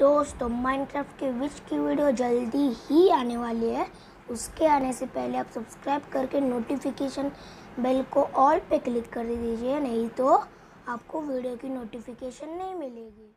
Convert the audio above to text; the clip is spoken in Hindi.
दोस्तों माइनक्राफ्ट के विच की वीडियो जल्दी ही आने वाली है। उसके आने से पहले आप सब्सक्राइब करके नोटिफिकेशन बेल को ऑल पे क्लिक कर दीजिए, नहीं तो आपको वीडियो की नोटिफिकेशन नहीं मिलेगी।